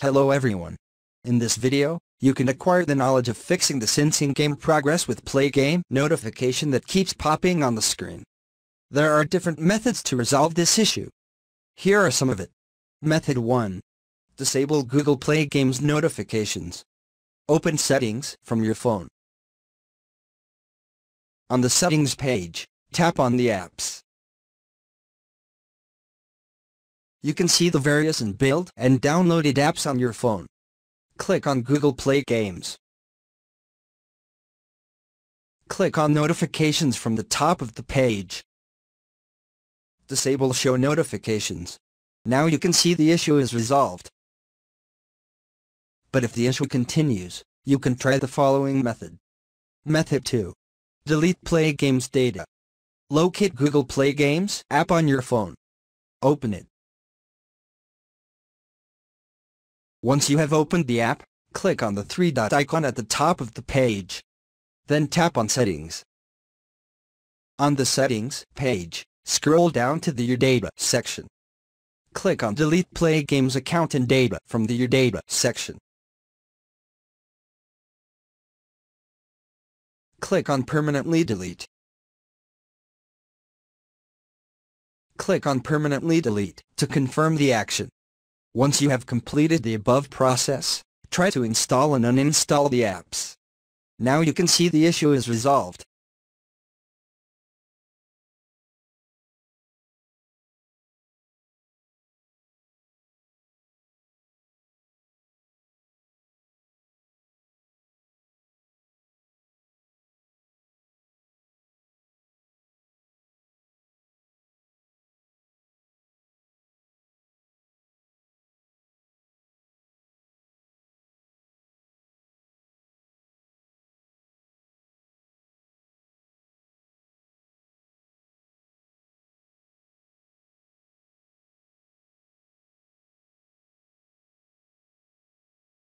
Hello everyone. In this video, you can acquire the knowledge of fixing the Syncing Game Progress with Play Game notification that keeps popping on the screen. There are different methods to resolve this issue. Here are some of it. Method 1. Disable Google Play Games notifications. Open Settings from your phone. On the Settings page, tap on the apps. You can see the various inbuilt and downloaded apps on your phone. Click on Google Play Games. Click on Notifications from the top of the page. Disable Show Notifications. Now you can see the issue is resolved. But if the issue continues, you can try the following method. Method 2. Delete Play Games data. Locate Google Play Games app on your phone. Open it. Once you have opened the app, click on the three-dot icon at the top of the page. Then tap on Settings. On the Settings page, scroll down to the Your Data section. Click on Delete Play Games Account and Data from the Your Data section. Click on Permanently Delete. Click on Permanently Delete to confirm the action. Once you have completed the above process, try to install and uninstall the apps. Now you can see the issue is resolved.